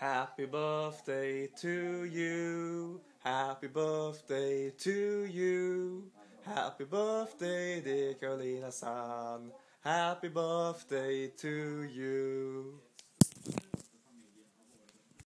Happy birthday to you. Happy birthday to you. Happy birthday dear Carolina san Happy birthday to you.